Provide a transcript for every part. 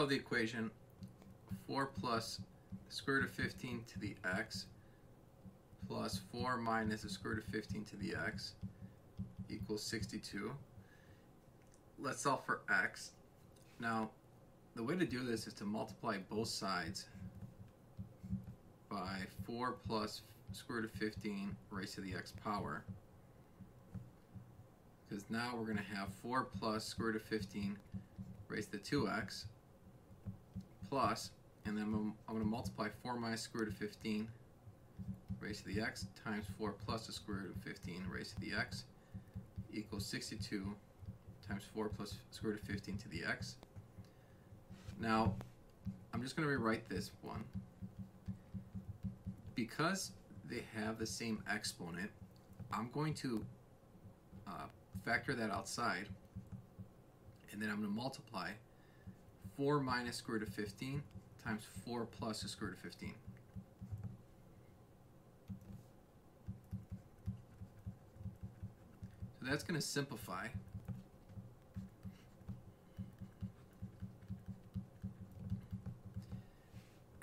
solve the equation 4 plus the square root of 15 to the x plus 4 minus the square root of 15 to the x equals 62. Let's solve for x. Now, the way to do this is to multiply both sides by 4 plus square root of 15 raised to the x power. Because now we're going to have 4 plus square root of 15 raised to 2x plus, and then I'm, going to multiply 4 minus square root of 15 raised to the x times 4 plus the square root of 15 raised to the x equals 62 times 4 plus square root of 15 to the x. Now, I'm just going to rewrite this one. Because they have the same exponent, I'm going to uh, factor that outside, and then I'm going to multiply 4 minus square root of 15 times 4 plus the square root of 15. So that's going to simplify.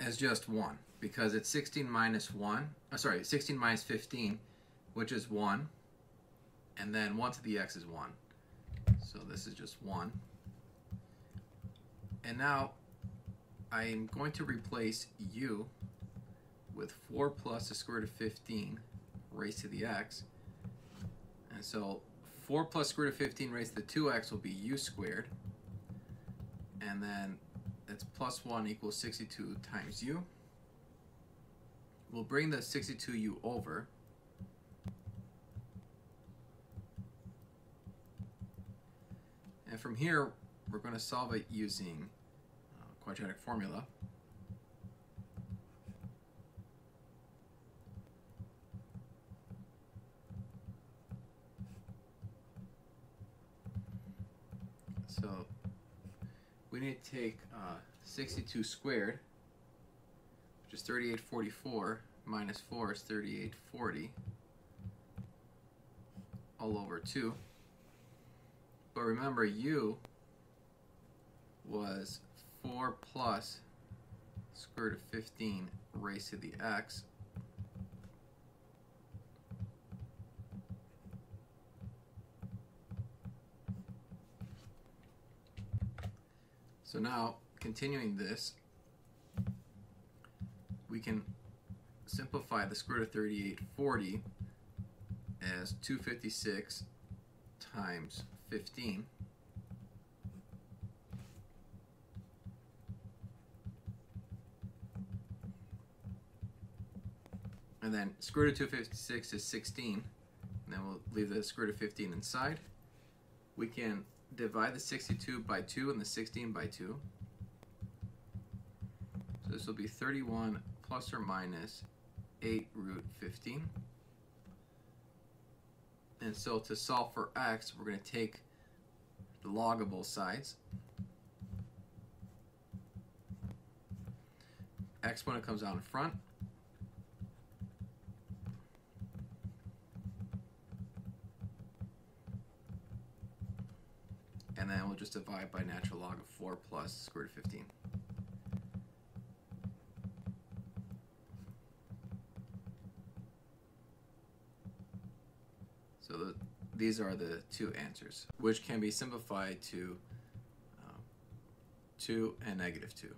as just 1 because it's 16 minus 1, oh, sorry, 16 minus 15, which is 1, and then 1 to the x is 1. So this is just 1. And now I'm going to replace u with 4 plus the square root of 15 raised to the x. And so 4 plus square root of 15 raised to the 2x will be u squared. And then that's plus 1 equals 62 times u. We'll bring the 62u over. And from here, we're going to solve it using uh, quadratic formula. So we need to take uh, 62 squared, which is 3844, minus 4 is 3840, all over 2. But remember, u was 4 plus square root of 15 raised to the x. So now, continuing this, we can simplify the square root of 3840 as 256 times 15. And then square root of 256 is 16. And then we'll leave the square root of 15 inside. We can divide the 62 by 2 and the 16 by 2. So this will be 31 plus or minus 8 root 15. And so to solve for x, we're going to take the log of both sides. Exponent comes out in front. And then we'll just divide by natural log of 4 plus square root of 15. So the, these are the two answers, which can be simplified to uh, 2 and negative 2.